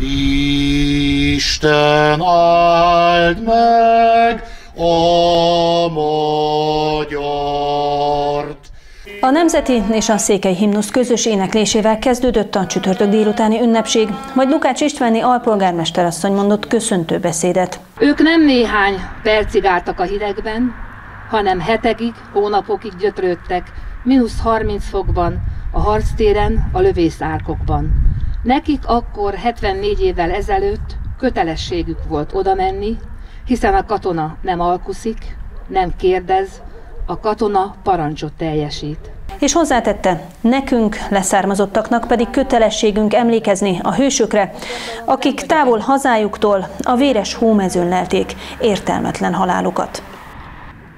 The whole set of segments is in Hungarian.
Isten áld meg a magyart! A nemzeti és a székely himnusz közös éneklésével kezdődött a csütörtök délutáni ünnepség, majd Lukács Istváni alpolgármesterasszony mondott köszöntő beszédet. Ők nem néhány percig álltak a hidegben, hanem hetekig, hónapokig gyötrődtek, mínusz 30 fokban, a harctéren, a lövészárkokban. Nekik akkor 74 évvel ezelőtt kötelességük volt oda menni, hiszen a katona nem alkuszik, nem kérdez, a katona parancsot teljesít. És hozzátette, nekünk, leszármazottaknak pedig kötelességünk emlékezni a hősökre, akik távol hazájuktól a véres hómezőn lelték értelmetlen halálukat.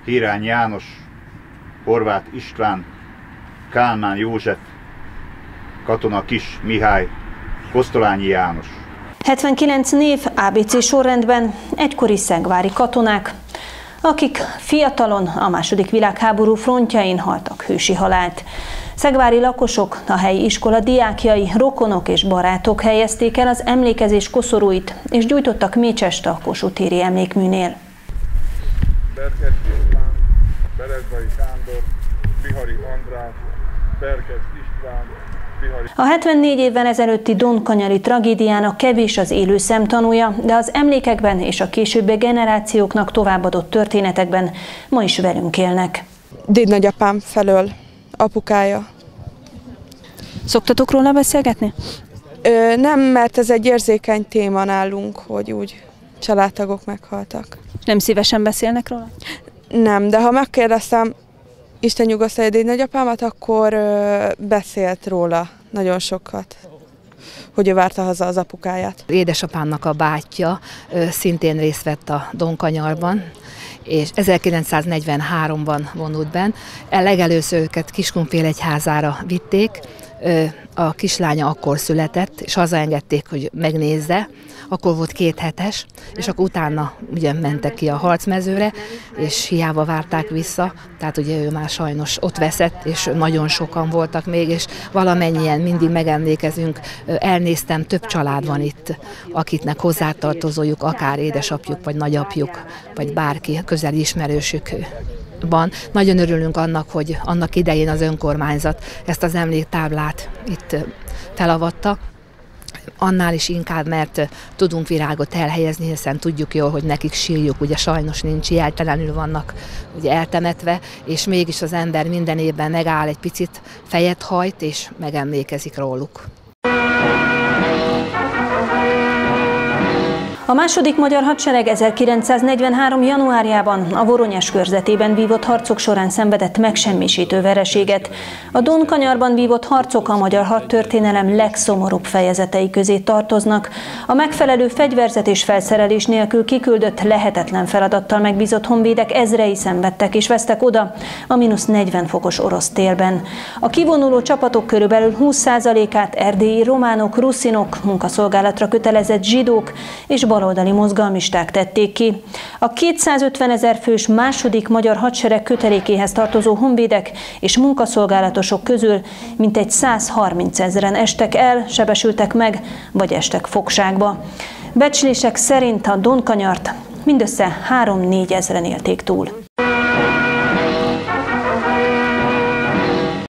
Hirány János, Horváth István, Kálmán József, Katona Kis Mihály, Kosztolányi János. 79 név ABC sorrendben egykori szegvári katonák, akik fiatalon a második világháború frontjain haltak hősi halált. Szegvári lakosok, a helyi iskola diákjai, rokonok és barátok helyezték el az emlékezés koszorúit, és gyújtottak mécsest a Kossuth emlékműnél. Berkes István, Berezbai Sándor, Bihari András, Berkes István, a 74 évvel ezelőtti Donkanyari tragédiának kevés az élő szemtanúja, de az emlékekben és a későbbi generációknak továbbadott történetekben ma is velünk élnek. Dédnagyapám felől, apukája. Szoktatok róla beszélgetni? Ö, nem, mert ez egy érzékeny téma nálunk, hogy úgy családtagok meghaltak. Nem szívesen beszélnek róla? Nem, de ha megkérdeztem Isten nyugosztalja egy nagyapámat, akkor beszélt róla nagyon sokat hogy ő várta haza az apukáját. Édesapámnak a bátyja szintén részt vett a Donkanyarban, és 1943-ban vonult ben. Legelőször őket Kiskunfél egyházára vitték, a kislánya akkor született, és hazaengedték, hogy megnézze, akkor volt két hetes, és akkor utána ugye mentek ki a harcmezőre, és hiába várták vissza, tehát ugye ő már sajnos ott veszett, és nagyon sokan voltak még, és valamennyien mindig megemlékezünk, elnéztem, több család van itt, akiknek hozzátartozójuk, akár édesapjuk, vagy nagyapjuk, vagy bárki közeli ismerősük van. Nagyon örülünk annak, hogy annak idején az önkormányzat ezt az emléktáblát itt felavatta, annál is inkább, mert tudunk virágot elhelyezni, hiszen tudjuk jól, hogy nekik sírjuk, ugye sajnos nincs, jeltelenül vannak ugye eltemetve, és mégis az ember minden évben megáll egy picit, fejet hajt, és megemlékezik róluk. A második magyar hadsereg 1943. januárjában a Voronyes körzetében vívott harcok során szenvedett megsemmisítő vereséget. A Donkanyarban vívott harcok a magyar hadtörténelem legszomorúbb fejezetei közé tartoznak. A megfelelő fegyverzet és felszerelés nélkül kiküldött lehetetlen feladattal megbízott honvédek ezrei szenvedtek és vesztek oda a mínusz 40 fokos orosz télben. A kivonuló csapatok körülbelül 20%-át erdélyi románok, ruszinok, munkaszolgálatra kötelezett zsidók és baloldali mozgalmisták tették ki. A 250 ezer fős második magyar hadsereg kötelékéhez tartozó honvédek és munkaszolgálatosok közül mintegy 130 ezeren estek el, sebesültek meg, vagy estek fogságba. Becslések szerint a Donkanyart mindössze 3-4 ezeren élték túl.